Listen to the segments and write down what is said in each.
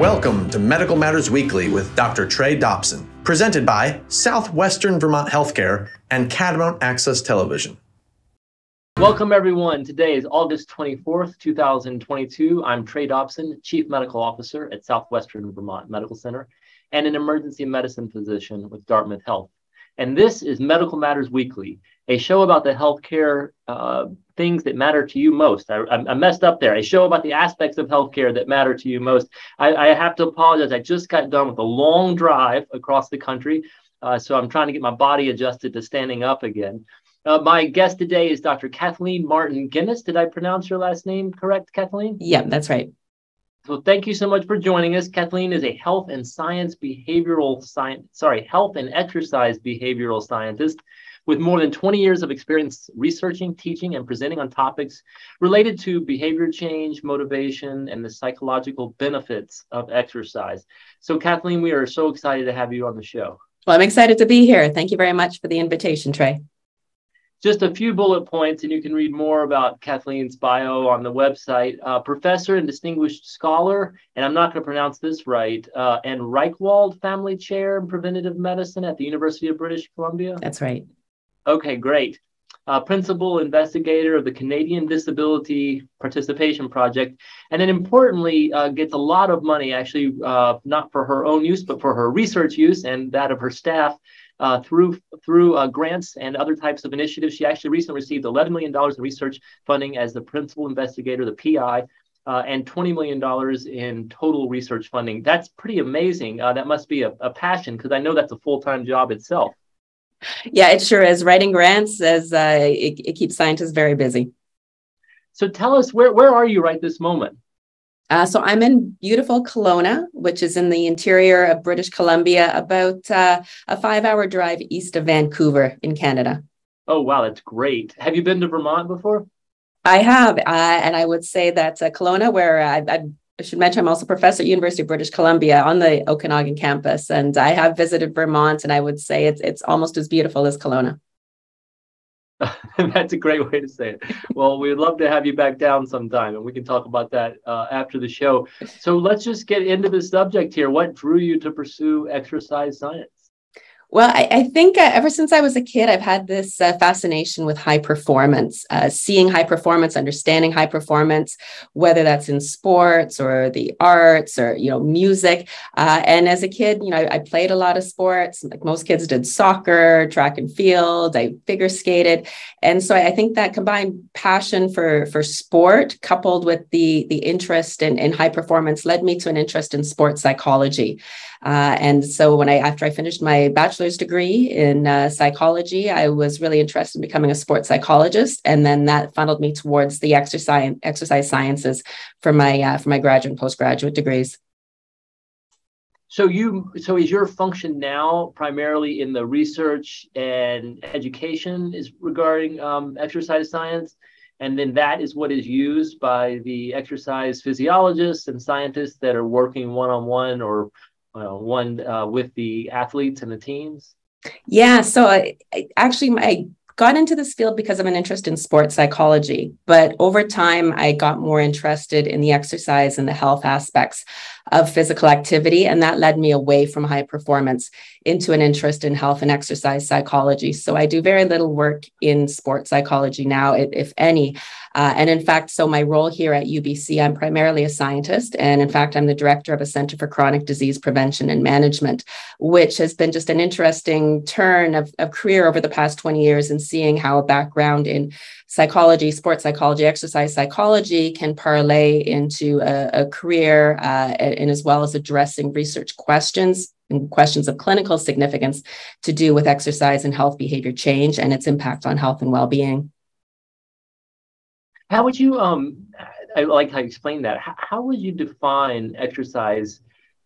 Welcome to Medical Matters Weekly with Dr. Trey Dobson, presented by Southwestern Vermont Healthcare and Catamount Access Television. Welcome, everyone. Today is August 24th, 2022. I'm Trey Dobson, Chief Medical Officer at Southwestern Vermont Medical Center and an emergency medicine physician with Dartmouth Health. And this is Medical Matters Weekly, a show about the healthcare uh, things that matter to you most. I, I, messed up there. A show about the aspects of healthcare that matter to you most. I, I have to apologize. I just got done with a long drive across the country. Uh, so I'm trying to get my body adjusted to standing up again. Uh, my guest today is Dr. Kathleen Martin Ginis. Did I pronounce your last name correct, Kathleen? Yeah, that's right. So thank you so much for joining us. Kathleen is a health and science behavioral science, sorry, health and exercise behavioral scientist with more than 20 years of experience researching, teaching, and presenting on topics related to behavior change, motivation, and the psychological benefits of exercise. So, Kathleen, we are so excited to have you on the show. Well, I'm excited to be here. Thank you very much for the invitation, Trey just a few bullet points, and you can read more about Kathleen's bio on the website. Uh, professor and distinguished scholar, and I'm not going to pronounce this right, uh, and Reichwald Family Chair in Preventive Medicine at the University of British Columbia. That's right. Okay, great. Uh, principal investigator of the Canadian Disability Participation Project, and then importantly, uh, gets a lot of money, actually, uh, not for her own use, but for her research use and that of her staff uh, through through uh, grants and other types of initiatives. She actually recently received $11 million in research funding as the principal investigator, the PI, uh, and $20 million in total research funding. That's pretty amazing. That must be a, a passion because I know that's a full time job itself. Yeah, it sure is. Writing grants as uh, it, it keeps scientists very busy. So tell us where where are you right this moment? Uh, so I'm in beautiful Kelowna, which is in the interior of British Columbia, about uh, a five-hour drive east of Vancouver in Canada. Oh wow, that's great! Have you been to Vermont before? I have, uh, and I would say that uh, Kelowna, where I, I should mention, I'm also professor at University of British Columbia on the Okanagan campus, and I have visited Vermont, and I would say it's it's almost as beautiful as Kelowna. That's a great way to say it. Well, we'd love to have you back down sometime, and we can talk about that uh, after the show. So let's just get into the subject here. What drew you to pursue exercise science? Well, I, I think uh, ever since I was a kid, I've had this uh, fascination with high performance, uh, seeing high performance, understanding high performance, whether that's in sports or the arts or you know music. Uh, and as a kid, you know, I, I, played a lot of sports. Like most kids did soccer, track and field. I figure skated, and so I, I think that combined passion for for sport coupled with the the interest in, in high performance led me to an interest in sports psychology. Uh, and so when I after I finished my bachelor bachelor's degree in uh, psychology. I was really interested in becoming a sports psychologist, and then that funneled me towards the exercise exercise sciences for my uh, for my graduate and postgraduate degrees. So you so is your function now primarily in the research and education is regarding um, exercise science, and then that is what is used by the exercise physiologists and scientists that are working one on one or uh, one uh, with the athletes and the teams? Yeah, so I, I actually I got into this field because of an interest in sports psychology, but over time I got more interested in the exercise and the health aspects of physical activity. And that led me away from high performance into an interest in health and exercise psychology. So I do very little work in sports psychology now, if any. Uh, and in fact, so my role here at UBC, I'm primarily a scientist. And in fact, I'm the director of a Center for Chronic Disease Prevention and Management, which has been just an interesting turn of, of career over the past 20 years and seeing how a background in psychology, sports psychology, exercise psychology can parlay into a, a career uh, and as well as addressing research questions and questions of clinical significance to do with exercise and health behavior change and its impact on health and well-being. How would you, um, I like how you explained that. How, how would you define exercise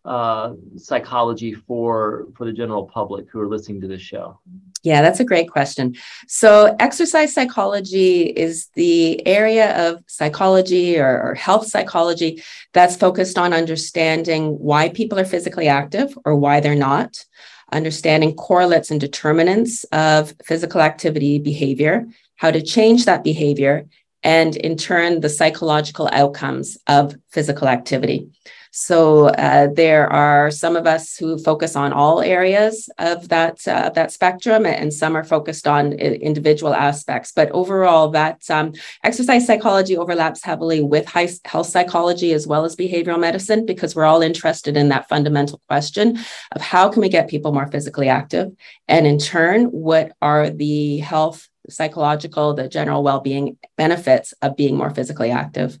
uh, psychology for for the general public who are listening to this show? Yeah, that's a great question. So, exercise psychology is the area of psychology or, or, health psychology that's focused on understanding why people are physically active or why they're not, understanding correlates and determinants of physical activity behavior, how to change that behavior, and in turn, the psychological outcomes of physical activity. So uh, there are some of us who focus on all areas of that uh, that spectrum, and some are focused on individual aspects. But overall, that um, exercise psychology overlaps heavily with health psychology as well as behavioral medicine because we're all interested in that fundamental question of how can we get people more physically active, and in turn, what are the health psychological, the general well-being benefits of being more physically active.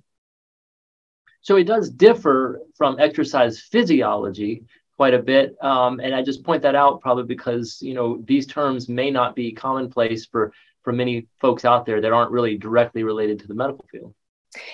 So it does differ from exercise physiology quite a bit. Um, and I just point that out probably because, you know, these terms may not be commonplace for, for many folks out there that aren't really directly related to the medical field.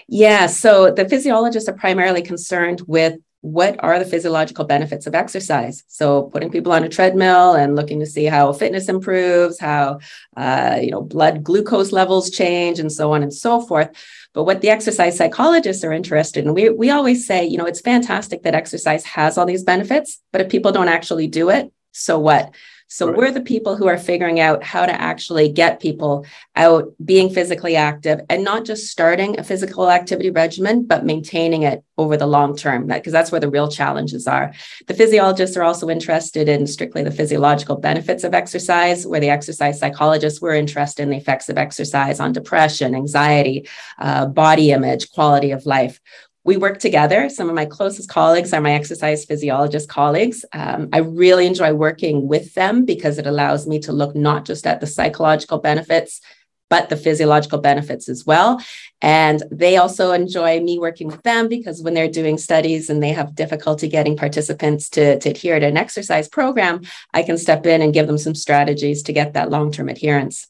Yeah, so the physiologists are primarily concerned with what are the physiological benefits of exercise so putting people on a treadmill and looking to see how fitness improves how uh, you know blood glucose levels change and so on and so forth but what the exercise psychologists are interested in, we, we always say, you know, it's fantastic that exercise has all these benefits, but if people don't actually do it, so what? So right. we're the people who are figuring out how to actually get people out being physically active and not just starting a physical activity regimen, but maintaining it over the long term, because that's where the real challenges are. The physiologists are also interested in strictly the physiological benefits of exercise, where the exercise psychologists were interested in the effects of exercise on depression, anxiety, uh, body image, quality of life we work together. Some of my closest colleagues are my exercise physiologist colleagues. Um, I really enjoy working with them because it allows me to look not just at the psychological benefits, but the physiological benefits as well. And they also enjoy me working with them because when they're doing studies and they have difficulty getting participants to, to adhere to an exercise program, I can step in and give them some strategies to get that long term adherence.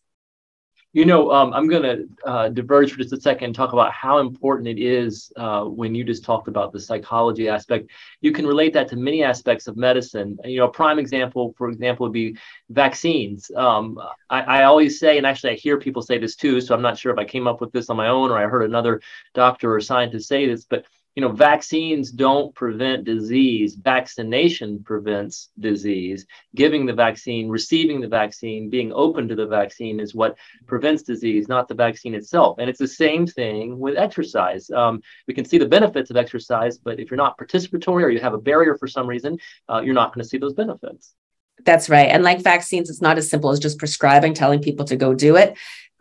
You know, um, I'm going to uh, diverge for just a second and talk about how important it is uh, when you just talked about the psychology aspect. You can relate that to many aspects of medicine. You know, a prime example, for example, would be vaccines. Um, I, I, always say, and actually I hear people say this too, so I'm not sure if I came up with this on my own or I heard another doctor or scientist say this, but you know, vaccines don't prevent disease. Vaccination prevents disease. Giving the vaccine, receiving the vaccine, being open to the vaccine is what prevents disease, not the vaccine itself. And it's the same thing with exercise. Um, we can see the benefits of exercise, but if you're not participatory or you have a barrier for some reason, uh, you're not going to see those benefits. That's right. And like vaccines, it's not as simple as just prescribing, telling people to go do it.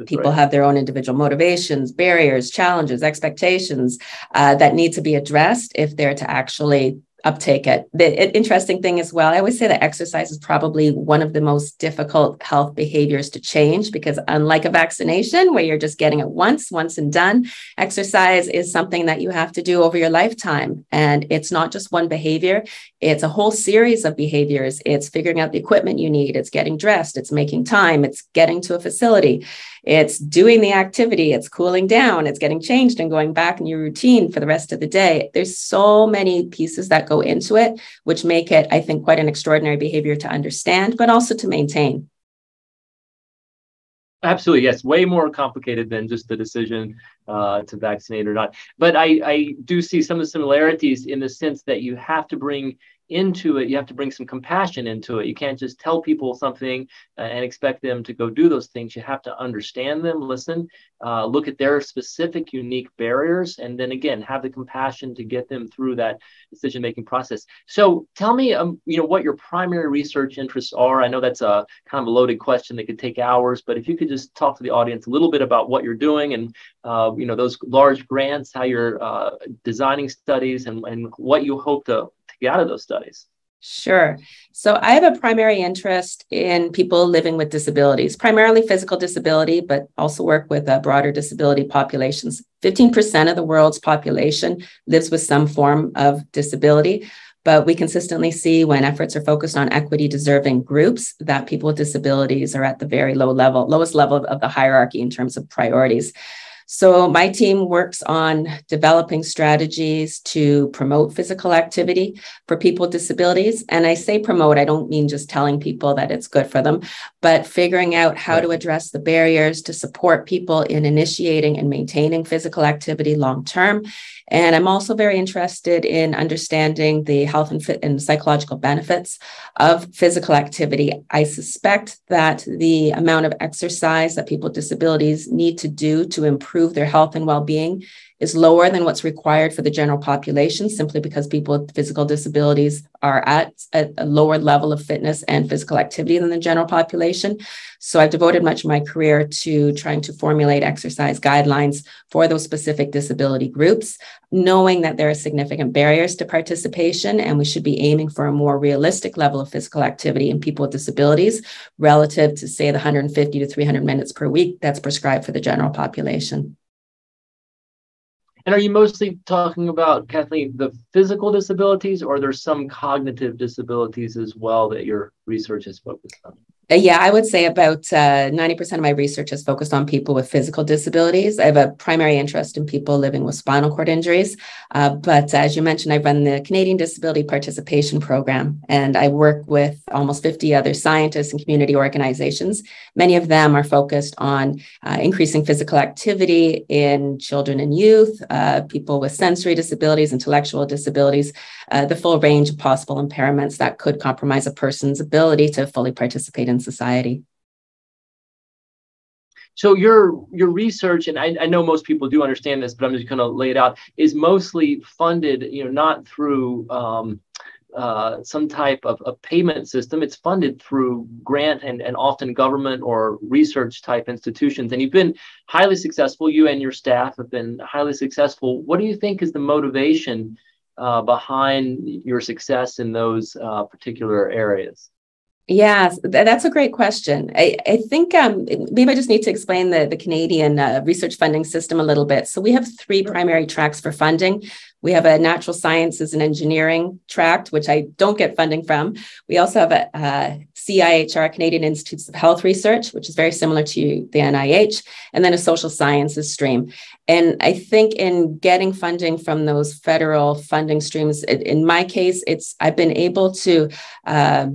People right. have their own individual motivations, barriers, challenges, expectations uh, that need to be addressed if they're to actually uptake it. The interesting thing as well, I always say that exercise is probably one of the most difficult health behaviors to change because unlike a vaccination where you're just getting it once, once and done, exercise is something that you have to do over your lifetime. And it's not just one behavior, it's a whole series of behaviors. It's figuring out the equipment you need, it's getting dressed, it's making time, it's getting to a facility. It's doing the activity, it's cooling down, it's getting changed and going back in your routine for the rest of the day. There's so many pieces that go into it, which make it, I think, quite an extraordinary behavior to understand, but also to maintain. Absolutely, yes. Way more complicated than just the decision uh, to vaccinate or not. But I, I do see some of the similarities in the sense that you have to bring into it, you have to bring some compassion into it. You can't just tell people something uh, and expect them to go do those things. You have to understand them, listen, uh, look at their specific, unique barriers, and then again have the compassion to get them through that decision-making process. So, tell me, um, you know, what your primary research interests are. I know that's a kind of a loaded question that could take hours, but if you could just talk to the audience a little bit about what you're doing and uh, you know those large grants, how you're uh, designing studies, and, and what you hope to get out of those studies? Sure. So I have a primary interest in people living with disabilities, primarily physical disability, but also work with uh, broader disability populations. 15% of the world's population lives with some form of disability. But we consistently see when efforts are focused on equity deserving groups that people with disabilities are at the very low level, lowest level of the hierarchy in terms of priorities. So, my team works on developing strategies to promote physical activity for people with disabilities. And I say promote, I don't mean just telling people that it's good for them, but figuring out how to address the barriers to support people in initiating and maintaining physical activity long term and I'm also very interested in understanding the health and, fit and psychological benefits of physical activity. I suspect that the amount of exercise that people with disabilities need to do to improve their health and well being is lower than what's required for the general population, simply because people with physical disabilities are at, a lower level of fitness and physical activity than the general population. So I've devoted much of my career to trying to formulate exercise guidelines for those specific disability groups, knowing that there are significant barriers to participation, and we should be aiming for a more realistic level of physical activity in people with disabilities relative to, say, the 150 to 300 minutes per week that's prescribed for the general population. And are you mostly talking about, Kathleen, the physical disabilities, or there's some cognitive disabilities as well that your research is focused on? Uh, yeah, I would say about uh, 90% of my research is focused on people with physical disabilities. I have a primary interest in people living with spinal cord injuries. Uh, but as you mentioned, I run the Canadian Disability Participation Program, and I work with almost 50 other scientists and community organizations. Many of them are focused on uh, increasing physical activity in children and youth, uh, people with sensory disabilities, intellectual disabilities, uh, the full range of possible impairments that could compromise a person's ability to fully participate in society. So your your research, and I, I know most people do understand this, but I'm just going to lay it out, is mostly funded, you know, not through um, uh, some type of, of payment system. It's funded through grant and, and often government or research type institutions. And you've been highly successful. You and your staff have been highly successful. What do you think is the motivation uh, behind your success in those uh, particular areas? Yes, that's a great question. I, I think um, maybe I just need to explain the, the Canadian uh, research funding system a little bit. So we have three primary tracks for funding. We have a natural sciences and engineering tract, which I don't get funding from. We also have a, a CIHR, Canadian Institutes of Health Research, which is very similar to the NIH, and then a social sciences stream. And I think in getting funding from those federal funding streams, in my case, it's I've been able to. Uh,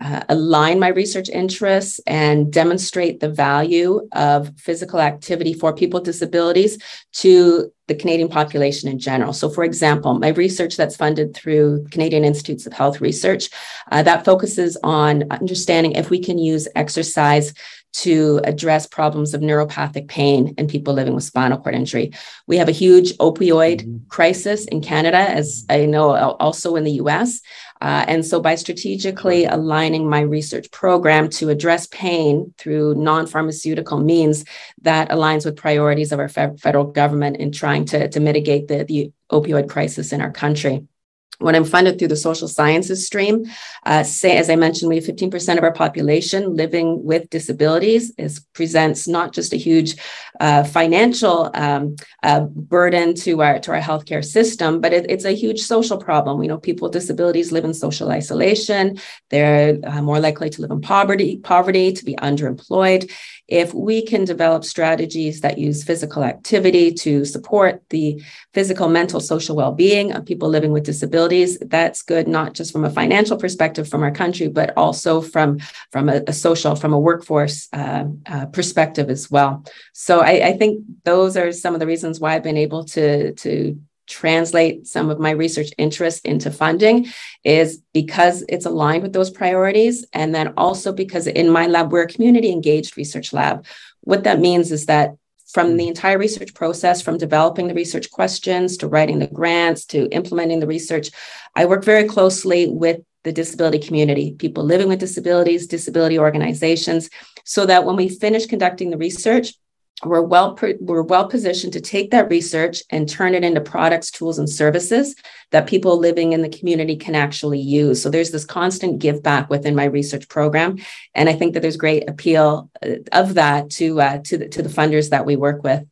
uh, align my research interests and demonstrate the value of physical activity for people with disabilities to the Canadian population in general. So, for example, my research that's funded through Canadian Institutes of Health Research uh, that focuses on understanding if we can use exercise to address problems of neuropathic pain in people living with spinal cord injury. We have a huge opioid mm-hmm. crisis in Canada, as I know also in the US. Uh, and so, by strategically aligning my research program to address pain through non pharmaceutical means, that aligns with priorities of our fe- federal government in trying to, to mitigate the, the opioid crisis in our country when I'm funded through the social sciences stream, uh, say, as I mentioned, we have 15% of our population living with disabilities. It presents not just a huge uh, financial um, uh, burden to our to our healthcare system, but it, it's a huge social problem. We know people with disabilities live in social isolation. They're uh, more likely to live in poverty, poverty, to be underemployed. If we can develop strategies that use physical activity to support the physical, mental, social well-being of people living with disabilities, that's good not just from a financial perspective from our country, but also from from a, a social, from a workforce uh, uh, perspective as well. So I, I think those are some of the reasons why I've been able to to translate some of my research interests into funding is because it's aligned with those priorities. And then also because in my lab, we're a community engaged research lab. What that means is that from the mm. entire research process, from developing the research questions to writing the grants to implementing the research, I work very closely with the disability community, people living with disabilities, disability organizations, so that when we finish conducting the research, we're well we're well positioned to take that research and turn it into products tools and services that people living in the community can actually use. So there's this constant give back within my research program and i think that there's great appeal uh, of that to uh, to the, to the funders that we work with.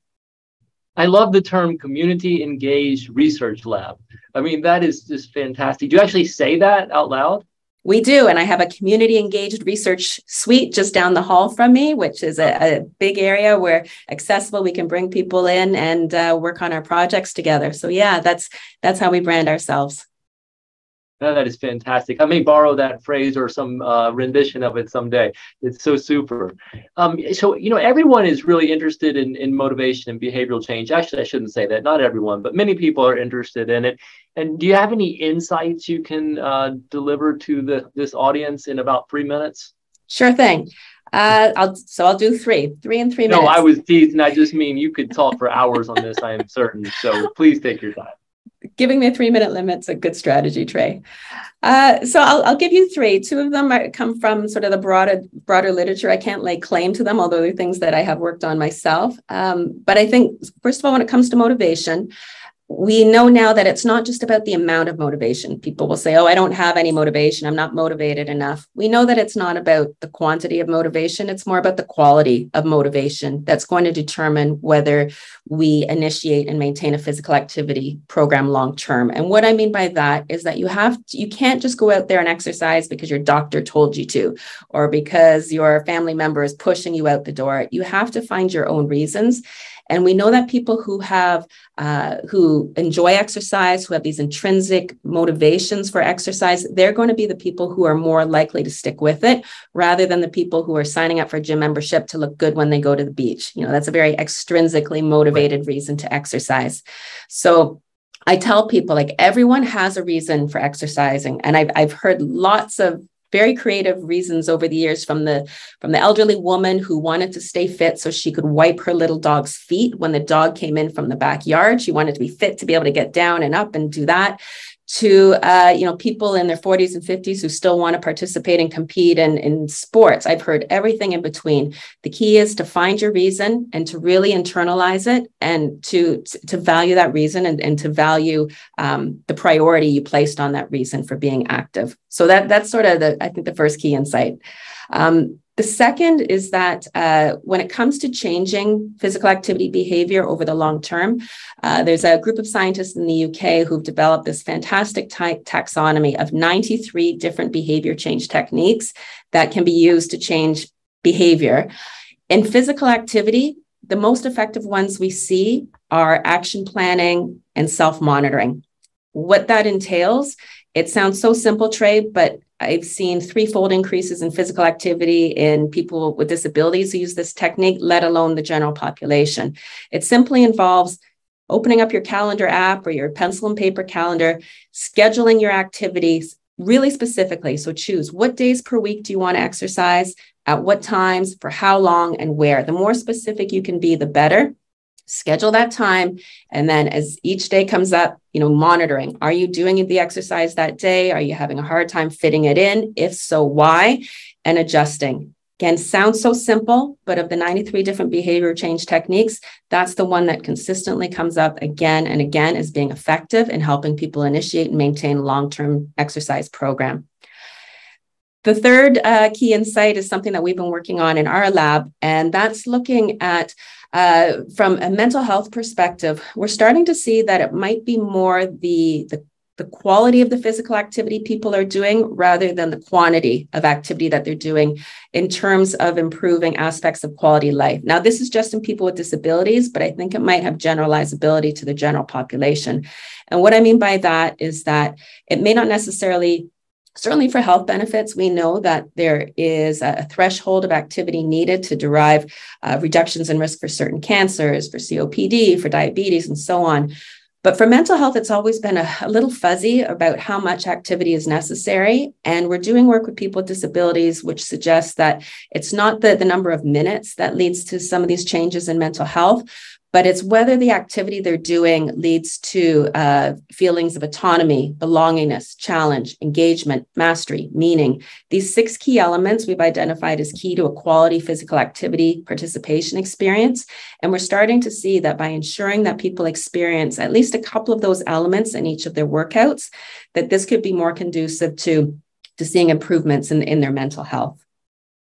I love the term community engaged research lab. I mean that is just fantastic. Do you actually say that out loud we do. And I have a community engaged research suite just down the hall from me, which is a, a big area where accessible, we can bring people in and uh, work on our projects together. So yeah, that's that's how we brand ourselves. That is fantastic. I may borrow that phrase or some uh, rendition of it someday. It's so super. Um, so, you know, everyone is really interested in, in motivation and behavioral change. Actually, I shouldn't say that. Not everyone, but many people are interested in it. And do you have any insights you can uh, deliver to the, this audience in about three minutes? Sure thing. Uh, I'll so I'll do three, three and three no, minutes. No, I was teasing. I just mean you could talk for hours on this. I am certain. So please take your time. Giving me a three minute limit's a good strategy, Trey. Uh, so I'll, I'll give you three. Two of them are, come from sort of the broader broader literature. I can't lay claim to them, although they're things that I have worked on myself. Um, but I think first of all, when it comes to motivation, we know now that it's not just about the amount of motivation. People will say, Oh, I don't have any motivation. I'm not motivated enough. We know that it's not about the quantity of motivation. It's more about the quality of motivation that's going to determine whether we initiate and maintain a physical activity program long term. And what I mean by that is that you have, to, you can't just go out there and exercise because your doctor told you to, or because your family member is pushing you out the door. You have to find your own reasons. And we know that people who have, uh, who enjoy exercise, who have these intrinsic motivations for exercise, they're going to be the people who are more likely to stick with it rather than the people who are signing up for gym membership to look good when they go to the beach. You know, that's a very extrinsically motivated right. reason to exercise. So I tell people like everyone has a reason for exercising. And I've, I've heard lots of very creative reasons over the years from the from the elderly woman who wanted to stay fit so she could wipe her little dog's feet. When the dog came in from the backyard she wanted to be fit to be able to get down and up and do that to uh, you know people in their 40s and 50s who still want to participate and compete in, in sports. I've heard everything in between. The key is to find your reason and to really internalize it and to to value that reason and, and to value um, the priority you placed on that reason for being active. So that that's sort of the i think the first key insight. Um, the second is that uh, when it comes to changing physical activity behavior over the long term, uh, there's a group of scientists in the UK who've developed this fantastic ta- taxonomy of 93 different behavior change techniques that can be used to change behavior. In physical activity, the most effective ones we see are action planning and self monitoring. What that entails, it sounds so simple, Trey, but I've seen threefold increases in physical activity in people with disabilities who use this technique, let alone the general population. It simply involves opening up your calendar app or your pencil and paper calendar, scheduling your activities really specifically. So choose what days per week do you want to exercise, at what times, for how long, and where. The more specific you can be, the better schedule that time. And then as each day comes up you know monitoring are you doing the exercise that day? Are you having a hard time fitting it in? If so why? And adjusting. Again sounds so simple but of the 93 different behavior change techniques that's the one that consistently comes up again and again as being effective in helping people initiate and maintain long-term exercise program the third uh, key insight is something that we've been working on in our lab, and that's looking at uh, from a mental health perspective, we're starting to see that it might be more the, the the quality of the physical activity people are doing rather than the quantity of activity that they're doing in terms of improving aspects of quality life. Now, this is just in people with disabilities, but I think it might have generalizability to the general population. And what I mean by that is that it may not necessarily Certainly for health benefits, we know that there is a threshold of activity needed to derive uh, reductions in risk for certain cancers, for COPD, for diabetes, and so on. But for mental health, it's always been a, a, little fuzzy about how much activity is necessary. And we're doing work with people with disabilities, which suggests that it's not the, the number of minutes that leads to some of these changes in mental health, but it's whether the activity they're doing leads to uh, feelings of autonomy, belongingness, challenge, engagement, mastery, meaning. These six key elements we've identified as key to a quality physical activity participation experience. And we're starting to see that by ensuring that people experience at least a couple of those elements in each of their workouts, that this could be more conducive to, to seeing improvements in, in their mental health.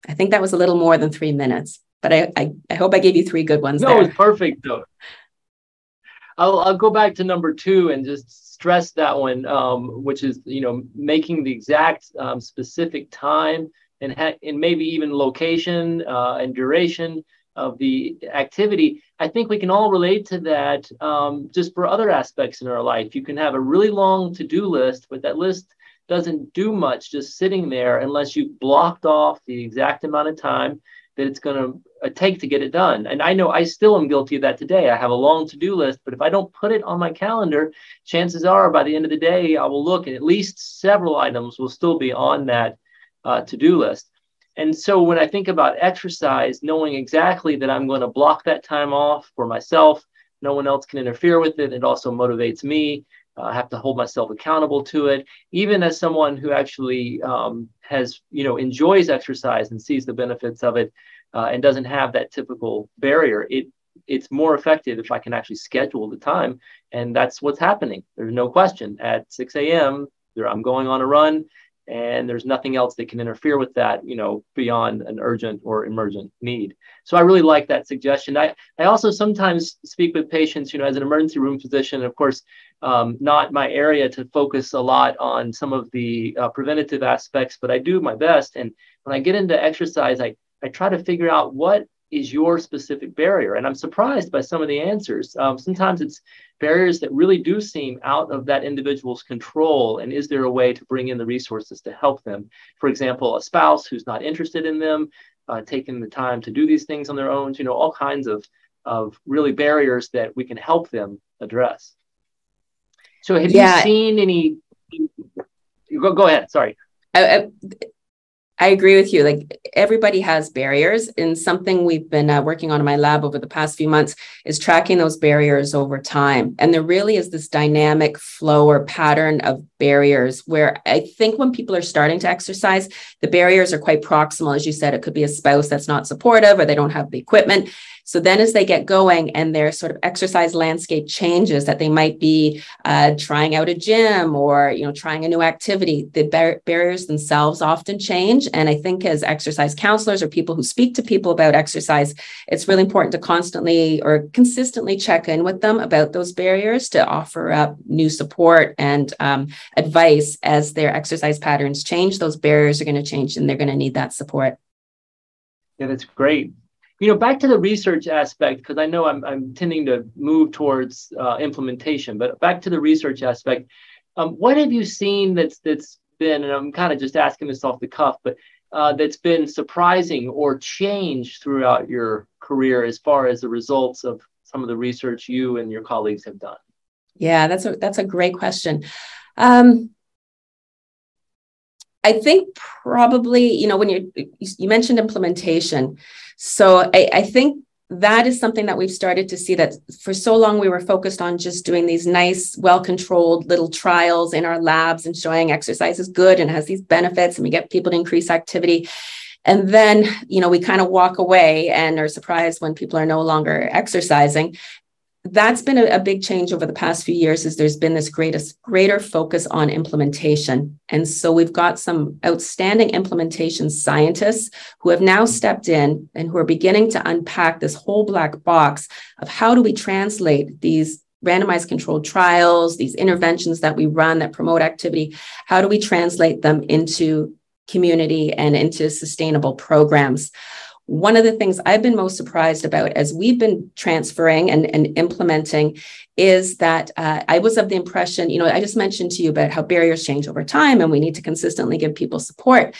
I think that was a little more than three minutes but I, I, I hope I gave you three good ones. No, it's perfect though. I'll, I'll go back to number two and just stress that one, um, which is you know making the exact um, specific time and ha- and maybe even location uh, and duration of the activity. I think we can all relate to that. Um, just for other aspects in our life, you can have a really long to-do list, but that list doesn't do much just sitting there unless you've blocked off the exact amount of time that it's going to uh, take to get it done. And I know I still am guilty of that today. I have a long to do list, but if I don't put it on my calendar, chances are by the end of the day, I will look and at least several items will still be on that uh, to do list. And so when I think about exercise, knowing exactly that I'm going to block that time off for myself, no one else can interfere with it. It also motivates me. Uh, I have to hold myself accountable to it. Even as someone who actually um, has, you know, enjoys exercise and sees the benefits of it, uh, and doesn't have that typical barrier, it it's more effective if I can actually schedule the time, and that's what's happening. There's no question. At 6 a.m., I'm going on a run and there's nothing else that can interfere with that you know beyond an urgent or emergent need. So i really like that suggestion. I, I also sometimes speak with patients you know as an emergency room physician of course um, not my area to focus a lot on some of the uh, preventative aspects but i do my best. And when i get into exercise i, I try to figure out what is your specific barrier? And I'm surprised by some of the answers. Um, sometimes it's barriers that really do seem out of that individual's control. And is there a way to bring in the resources to help them? For example, a spouse who's not interested in them, uh, taking the time to do these things on their own, you know, all kinds of, of really barriers that we can help them address. So have yeah. you seen any? Go, go ahead. Sorry. I, I, I agree with you. Like everybody has barriers, and something we've been uh, working on in my lab over the past few months is tracking those barriers over time. And there really is this dynamic flow or pattern of barriers where I think when people are starting to exercise, the barriers are quite proximal. As you said, it could be a spouse that's not supportive or they don't have the equipment. So then, as they get going and their sort of exercise landscape changes, that they might be uh, trying out a gym or you know trying a new activity, the bar- barriers themselves often change. And I think as exercise counselors or people who speak to people about exercise, it's really important to constantly or consistently check in with them about those barriers to offer up new support and um, advice as their exercise patterns change. Those barriers are going to change, and they're going to need that support. Yeah, that's great you know back to the research aspect because i know i'm, I'm tending to move towards uh, implementation but back to the research aspect um, what have you seen that's that's been and i'm kind of just asking this off the cuff but uh, that's been surprising or changed throughout your career as far as the results of some of the research you and your colleagues have done? Yeah that's a that's a great question. Um, I think probably, you know, when you you mentioned implementation, so I, I think that is something that we've started to see that for so long we were focused on just doing these nice well-controlled little trials in our labs and showing exercise is good and has these benefits and we get people to increase activity. And then you know we kind of walk away and are surprised when people are no longer exercising that's been a, a, big change over the past few years is there's been this greatest greater focus on implementation. And so we've got some outstanding implementation scientists who have now stepped in and who are beginning to unpack this whole black box of how do we translate these randomized controlled trials these interventions that we run that promote activity how do we translate them into community and into sustainable programs one of the things I've been most surprised about as we've been transferring and, and implementing is that uh, I was of the impression, you know, I just mentioned to you about how barriers change over time and we need to consistently give people support.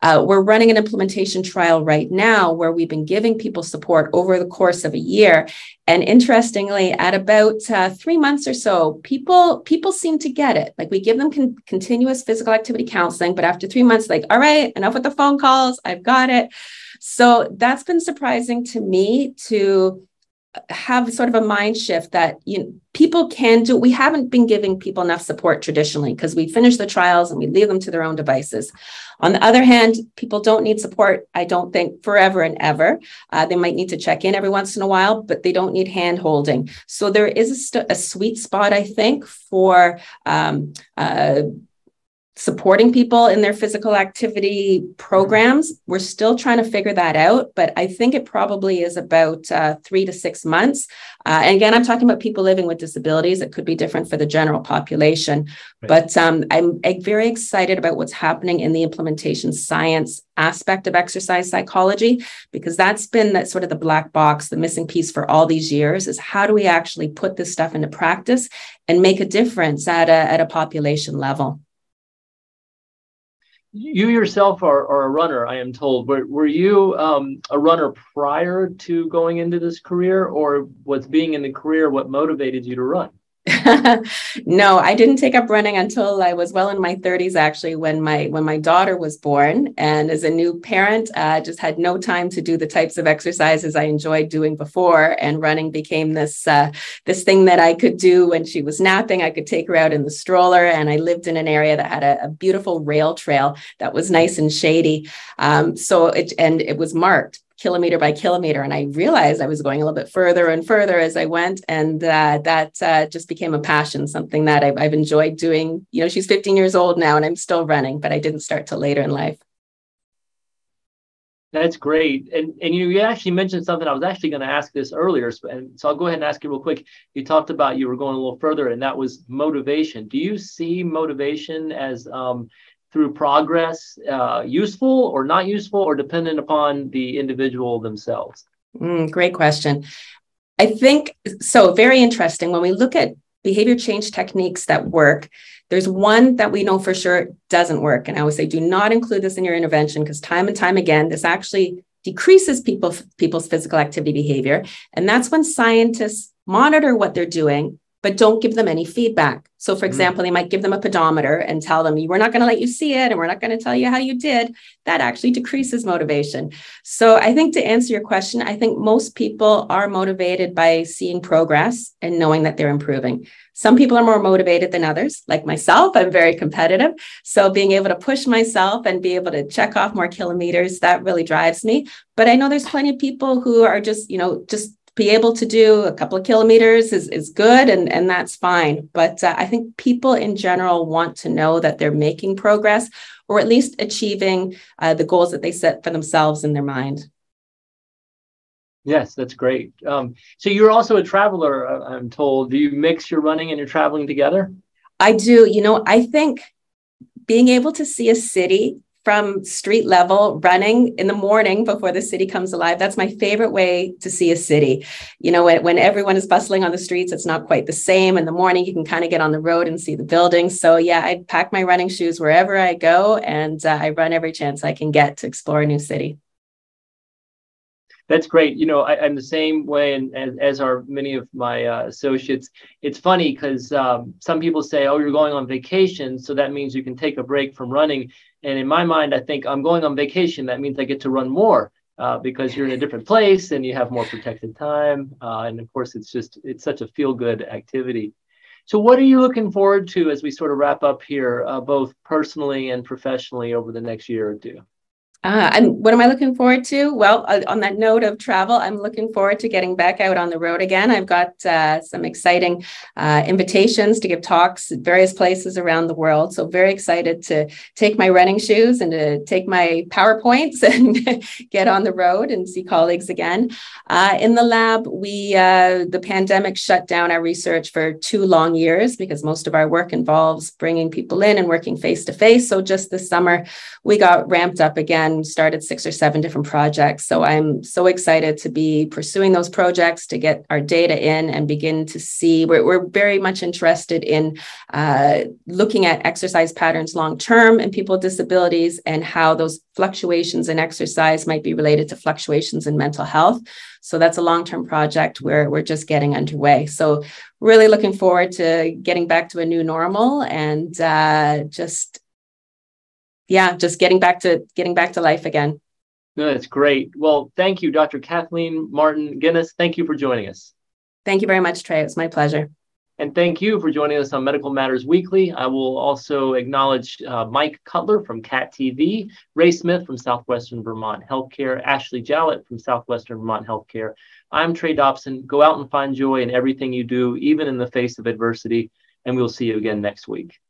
Uh, we're running an implementation trial right now where we've been giving people support over the course of a year. And interestingly, at about uh, three months or so, people people seem to get it. Like we give them con- continuous physical activity counseling, but after three months, like, all right, enough with the phone calls. I've got it. So that's been surprising to me to have sort of a mind shift that you know, people can do. We haven't been giving people enough support traditionally because we finish the trials and we leave them to their own devices. On the other hand, people don't need support, I don't think, forever and ever. Uh, they might need to check in every once in a while, but they don't need hand holding. So there is a, st- a sweet spot, I think, for um, uh, supporting people in their physical activity programs. We're still trying to figure that out, but I think it probably is about uh, three to six months. Uh, and again, I'm talking about people living with disabilities. It could be different for the general population, right. but um, I'm, I'm very excited about what's happening in the implementation science aspect of exercise psychology because that's been that sort of the black box the missing piece for all these years is how do we actually put this stuff into practice and make a difference at a, at a population level you yourself are, are, a runner, I am told. Were, were you um, a runner prior to going into this career, or was being in the career what motivated you to run? no, I didn't take up running until I was well in my 30s actually when my when my daughter was born. And as a new parent I uh, just had no time to do the types of exercises I enjoyed doing before. And running became this uh, this thing that I could do when she was napping. I could take her out in the stroller. And I lived in an area that had a, a beautiful rail trail that was nice and shady. Um, so it and it was marked kilometer by kilometer. And I realized I was going a little bit further and further as I went. And uh, that uh, just became a passion, something that I've, I've, enjoyed doing. You know, she's 15 years old now and I'm still running, but I didn't start till later in life. That's great. And, and you, you actually mentioned something I was actually going to ask this earlier. So, and so I'll go ahead and ask you real quick. You talked about you were going a little further, and that was motivation. Do you see motivation as um, through progress uh, useful or not useful or dependent upon the individual themselves? Mm, great question. I think so. Very interesting. When we look at behavior change techniques that work, there's one that we know for sure doesn't work. And I would say do not include this in your intervention because time and time again, this actually decreases people, people's physical activity behavior. And that's when scientists monitor what they're doing but don't give them any feedback. So, for mm-hmm. example, they might give them a pedometer and tell them, we're not going to let you see it and we're not going to tell you how you did. That actually decreases motivation. So, I think to answer your question, I think most people are motivated by seeing progress and knowing that they're improving. Some people are more motivated than others, like myself. I'm very competitive. So, being able to push myself and be able to check off more kilometers, that really drives me. But I know there's plenty of people who are just, you know, just be able to do a couple of kilometers is, is good and, and that's fine. But uh, I think people in general want to know that they're making progress or at least achieving uh, the goals that they set for themselves in their mind. Yes, that's great. Um, so you're also a traveler, uh, I'm told. Do you mix your running and your traveling together? I do. You know, I think being able to see a city from street level running in the morning before the city comes alive that's my favorite way to see a city you know when, when everyone is bustling on the streets it's not quite the same in the morning you can kind of get on the road and see the buildings so yeah i pack my running shoes wherever i go and uh, i run every chance i can get to explore a new city that's great. You know, I, am the same way, and as, as are many of my uh, associates. It's funny because um, some people say, "Oh, you're going on vacation, so that means you can take a break from running." And in my mind, I think I'm going on vacation. That means I get to run more uh, because you're in a different place and you have more protected time. Uh, and of course, it's just it's such a feel good activity. So, what are you looking forward to as we sort of wrap up here, uh, both personally and professionally, over the next year or two? Uh, and what am I looking forward to? Well, uh, on that note of travel, I'm looking forward to getting back out on the road again. I've got uh, some exciting uh, invitations to give talks at various places around the world. So, very excited to take my running shoes and to take my PowerPoints and get on the road and see colleagues again. Uh, in the lab, we uh, the pandemic shut down our research for two long years because most of our work involves bringing people in and working face to face. So, just this summer, we got ramped up again started six or seven different projects. So I'm so excited to be pursuing those projects to get our data in and begin to see. We're, we're very much interested in uh, looking at exercise patterns long term in people with disabilities and how those fluctuations in exercise might be related to fluctuations in mental health. So that's a long term project where we're just getting underway. So, really looking forward to getting back to a new normal and uh, just yeah, just getting back to getting back to life again. No, that's great. Well, thank you, Dr. Kathleen Martin Ginis. Thank you for joining us. Thank you very much, Trey. It was my pleasure. And thank you for joining us on Medical Matters Weekly. I will also acknowledge uh, Mike Cutler from CAT TV, Ray Smith from Southwestern Vermont Healthcare, Ashley Jallett from Southwestern Vermont Healthcare. I'm Trey Dobson. Go out and find joy in everything you do, even in the face of adversity. And we'll see you again next week.